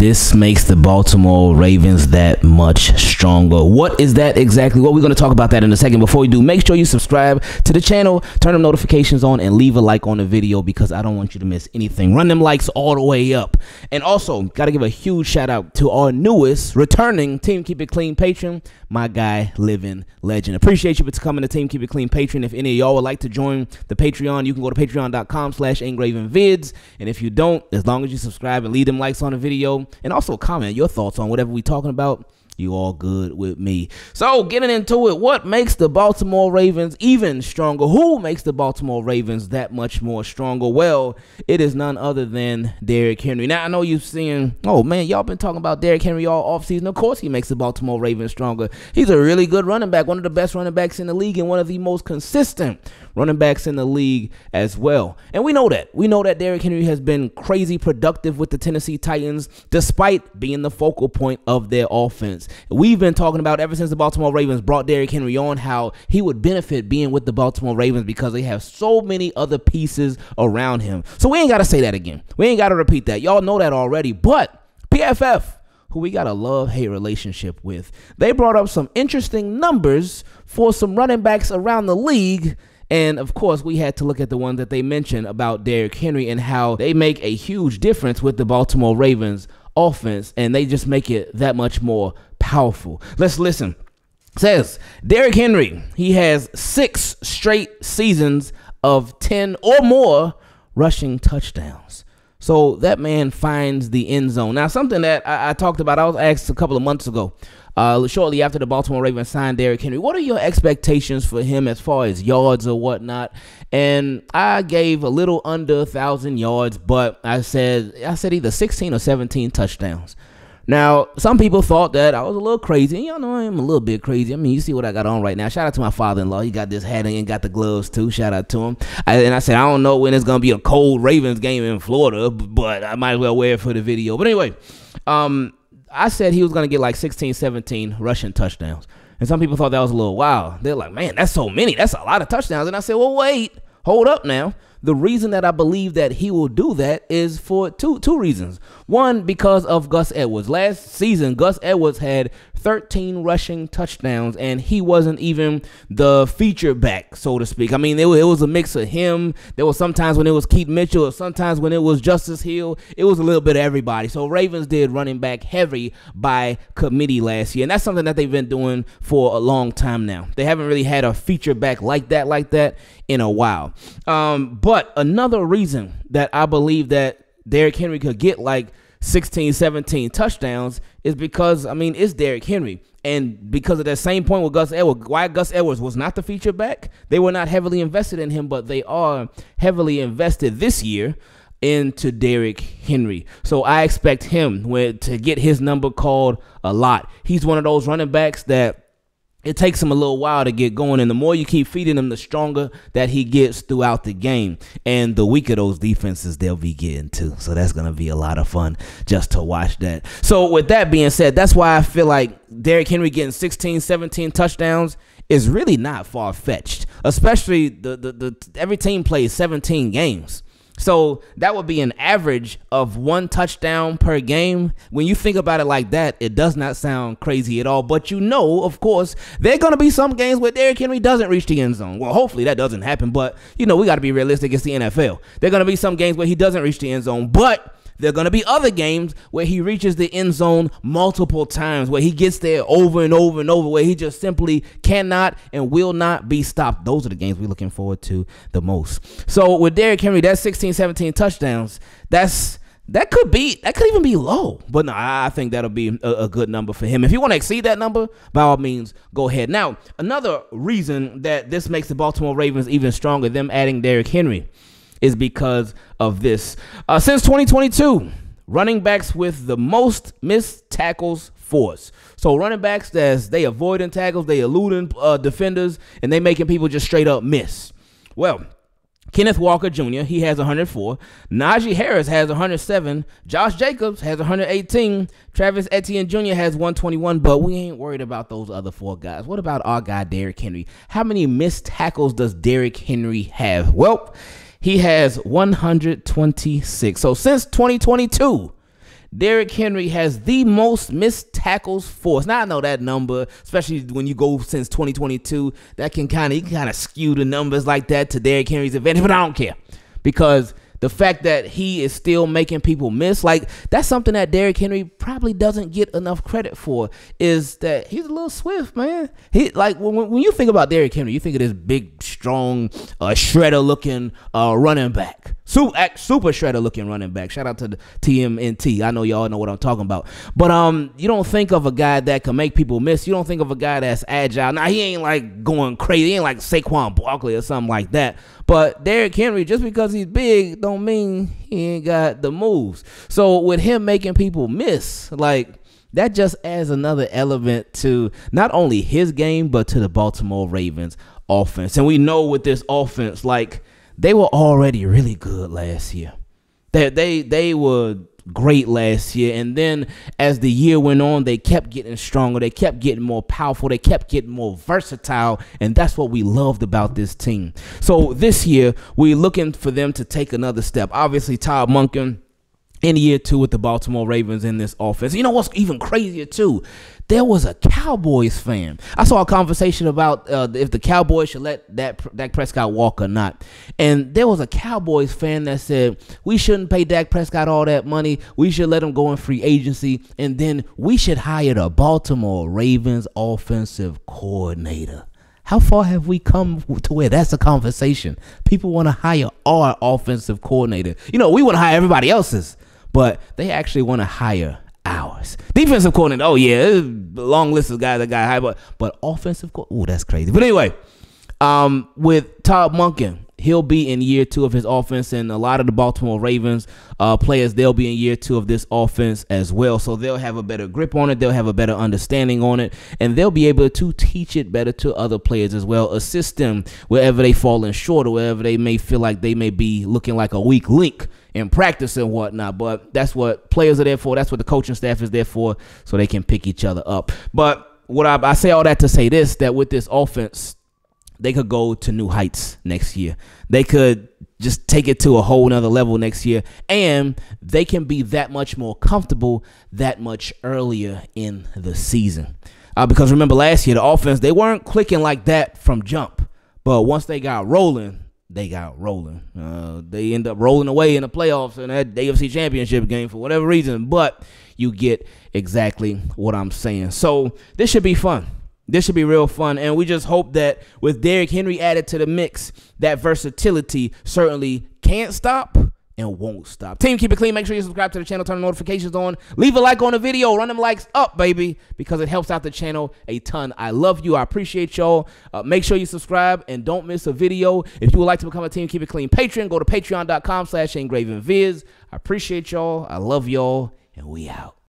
this makes the Baltimore Ravens that much stronger. What is that exactly? Well, we're going to talk about that in a second. Before we do, make sure you subscribe to the channel, turn the notifications on, and leave a like on the video because I don't want you to miss anything. Run them likes all the way up. And also, got to give a huge shout out to our newest returning Team Keep It Clean patron, my guy, Living Legend. Appreciate you for coming to Team Keep It Clean patron. If any of y'all would like to join the Patreon, you can go to patreon.com slash ingravenvids. And if you don't, as long as you subscribe and leave them likes on the video, and also comment your thoughts on whatever we're talking about you all good with me. So, getting into it, what makes the Baltimore Ravens even stronger? Who makes the Baltimore Ravens that much more stronger? Well, it is none other than Derrick Henry. Now, I know you've seen, oh man, y'all been talking about Derrick Henry all offseason. Of course, he makes the Baltimore Ravens stronger. He's a really good running back, one of the best running backs in the league, and one of the most consistent running backs in the league as well. And we know that. We know that Derrick Henry has been crazy productive with the Tennessee Titans, despite being the focal point of their offense. We've been talking about ever since the Baltimore Ravens brought Derrick Henry on how he would benefit being with the Baltimore Ravens because they have so many other pieces around him. So we ain't got to say that again. We ain't got to repeat that. Y'all know that already. But PFF, who we got a love hate relationship with, they brought up some interesting numbers for some running backs around the league and of course, we had to look at the one that they mentioned about Derrick Henry and how they make a huge difference with the Baltimore Ravens offense, and they just make it that much more powerful. Let's listen. says Derrick Henry, he has six straight seasons of 10 or more rushing touchdowns. So that man finds the end zone. Now, something that I, I talked about, I was asked a couple of months ago uh, shortly after the Baltimore Ravens signed Derrick Henry. What are your expectations for him as far as yards or whatnot? And I gave a little under a thousand yards, but I said I said either 16 or 17 touchdowns. Now, some people thought that I was a little crazy. Y'all know I am a little bit crazy. I mean, you see what I got on right now. Shout out to my father-in-law. He got this hat and got the gloves too. Shout out to him. I, and I said, I don't know when it's gonna be a cold Ravens game in Florida, but I might as well wear it for the video. But anyway, um, I said he was going to get like 16, 17 rushing touchdowns. And some people thought that was a little wild. They're like, man, that's so many. That's a lot of touchdowns. And I said, well, wait, hold up now. The reason that I believe that he will do that is for two two reasons. One, because of Gus Edwards. Last season, Gus Edwards had 13 rushing touchdowns, and he wasn't even the feature back, so to speak. I mean, it, it was a mix of him. There was sometimes when it was Keaton Mitchell, or sometimes when it was Justice Hill. It was a little bit of everybody. So Ravens did running back heavy by committee last year, and that's something that they've been doing for a long time now. They haven't really had a feature back like that, like that in a while. Um, but another reason that I believe that Derrick Henry could get like 16, 17 touchdowns is because, I mean, it's Derrick Henry. And because of that same point with Gus Edwards, why Gus Edwards was not the feature back, they were not heavily invested in him, but they are heavily invested this year into Derrick Henry. So I expect him to get his number called a lot. He's one of those running backs that it takes him a little while to get going, and the more you keep feeding him, the stronger that he gets throughout the game. And the weaker those defenses they'll be getting to. So that's gonna be a lot of fun just to watch that. So with that being said, that's why I feel like Derrick Henry getting 16, 17 touchdowns is really not far fetched. Especially the, the the every team plays 17 games. So that would be an average of one touchdown per game. When you think about it like that, it does not sound crazy at all. But you know, of course, there are going to be some games where Derrick Henry doesn't reach the end zone. Well, hopefully that doesn't happen. But, you know, we got to be realistic. It's the NFL. There are going to be some games where he doesn't reach the end zone. But there are going to be other games where he reaches the end zone multiple times, where he gets there over and over and over, where he just simply cannot and will not be stopped. Those are the games we're looking forward to the most. So with Derrick Henry, that's 16, 17 touchdowns. That's that could be that could even be low, but no, I think that'll be a, a good number for him. If you want to exceed that number, by all means, go ahead. Now, another reason that this makes the Baltimore Ravens even stronger, them adding Derrick Henry is because of this. Uh, since 2022, running backs with the most missed tackles force. So running backs as they avoiding tackles, they eluding uh, defenders, and they making people just straight up miss. Well, Kenneth Walker Jr. he has 104. Najee Harris has 107. Josh Jacobs has 118. Travis Etienne Jr. has 121. But we ain't worried about those other four guys. What about our guy Derrick Henry? How many missed tackles does Derrick Henry have? Well, he has 126. So since 2022, Derrick Henry has the most missed tackles force. Now I know that number, especially when you go since 2022, that can kind of you can kind of skew the numbers like that to Derrick Henry's advantage, but I don't care because the fact that he is still making people miss, like that's something that Derrick Henry probably doesn't get enough credit for. Is that he's a little swift, man. He like when, when you think about Derrick Henry, you think of this big, strong, uh, shredder-looking uh, running back, super, super shredder-looking running back. Shout out to the TMNT. I know y'all know what I'm talking about. But um, you don't think of a guy that can make people miss. You don't think of a guy that's agile. Now he ain't like going crazy. He ain't like Saquon Barkley or something like that. But Derrick Henry, just because he's big, don't mean he ain't got the moves. So with him making people miss, like that just adds another element to not only his game, but to the Baltimore Ravens offense. And we know with this offense, like they were already really good last year. They, they they were great last year. And then as the year went on, they kept getting stronger. They kept getting more powerful. They kept getting more versatile. And that's what we loved about this team. So this year, we're looking for them to take another step. Obviously, Todd Monken in year two with the Baltimore Ravens in this offense. You know what's even crazier too? There was a Cowboys fan. I saw a conversation about uh, if the Cowboys should let that Dak Prescott walk or not, and there was a Cowboys fan that said we shouldn't pay Dak Prescott all that money. We should let him go in free agency, and then we should hire the Baltimore Ravens offensive coordinator. How far have we come to where that's a conversation? People want to hire our offensive coordinator. You know, we want to hire everybody else's but they actually want to hire ours. Defensive coordinator, oh yeah, long list of guys that got hired, but but offensive, co- oh that's crazy. But anyway, um, with Todd Monken, he'll be in year two of his offense, and a lot of the Baltimore Ravens uh, players they'll be in year two of this offense as well. So they'll have a better grip on it, they'll have a better understanding on it, and they'll be able to teach it better to other players as well, assist them wherever they fall in short or wherever they may feel like they may be looking like a weak link in practice and whatnot. But that's what players are there for. That's what the coaching staff is there for, so they can pick each other up. But what I, I say all that to say this: that with this offense, they could go to new heights next year. They could just take it to a whole nother level next year. And they can be that much more comfortable that much earlier in the season. Uh, because remember last year, the offense, they weren't clicking like that from jump. But once they got rolling, they got rolling. Uh, they end up rolling away in the playoffs in that AFC championship game for whatever reason. But you get exactly what I'm saying. So this should be fun. This should be real fun. And we just hope that with Derrick Henry added to the mix, that versatility certainly can't stop and won't stop. Team, keep it clean. Make sure you subscribe to the channel, turn the notifications on, leave a like on the video, run them likes up, baby, because it helps out the channel a ton. I love you. I appreciate y'all. Uh, make sure you subscribe and don't miss a video. If you would like to become a Team Keep It Clean patron, go to patreon.com slash ingravenvids. I appreciate y'all. I love y'all, and we out.